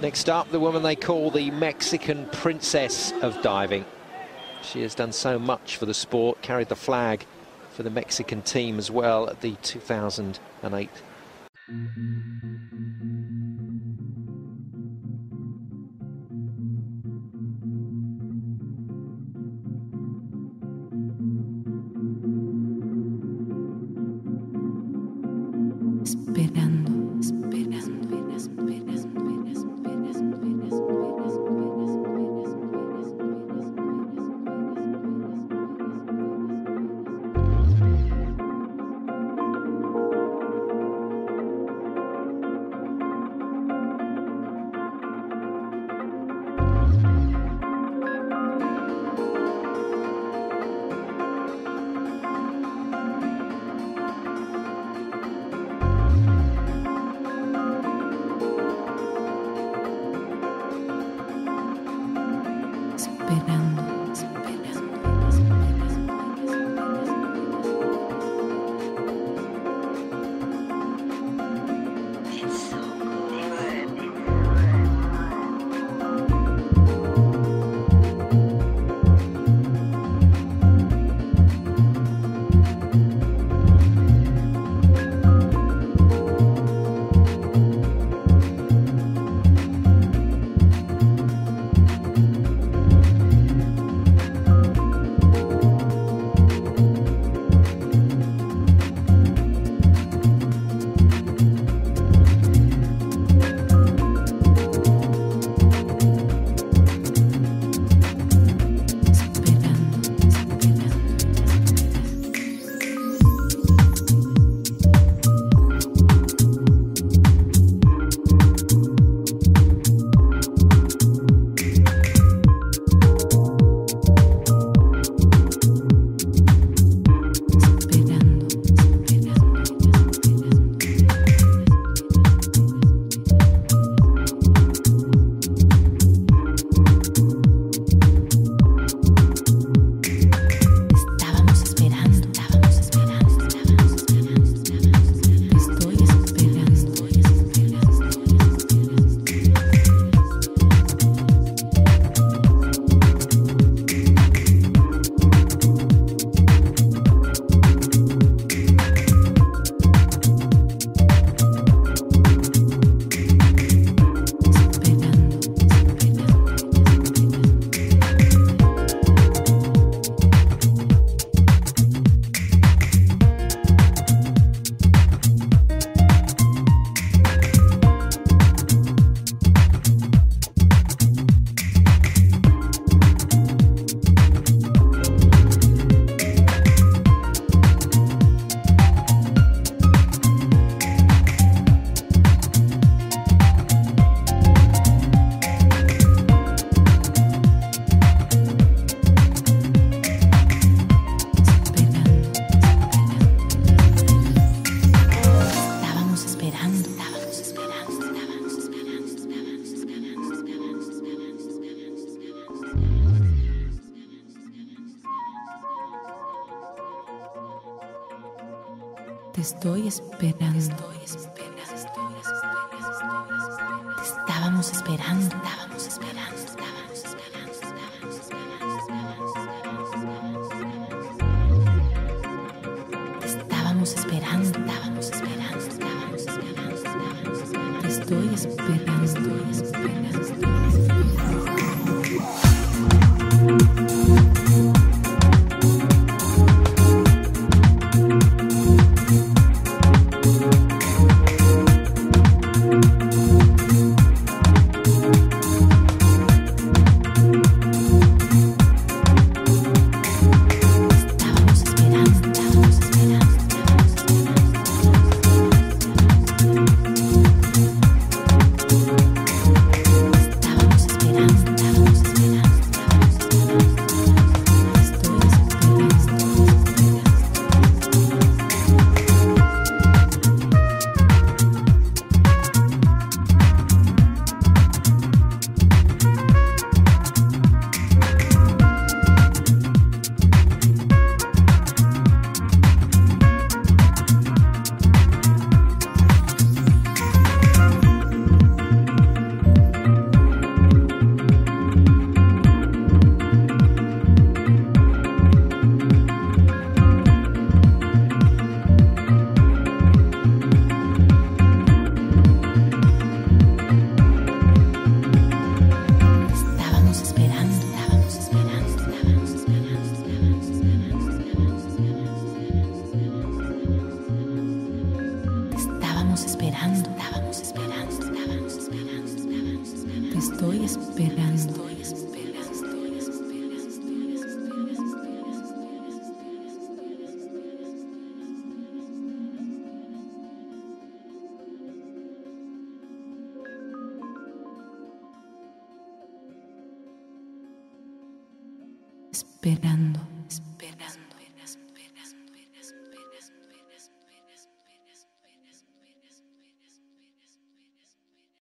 Next up, the woman they call the Mexican Princess of Diving. She has done so much for the sport, carried the flag for the Mexican team as well at the 2008 esperando. Te estoy esperando. Estoy esperando. Estábamos esperando. Estábamos esperando. Te estábamos esperando. Estábamos esperando. Te estoy esperando. estábamos esperando. Estábamos esperando. Estábamos esperando. Estoy esperando. Estoy esperando, esperando.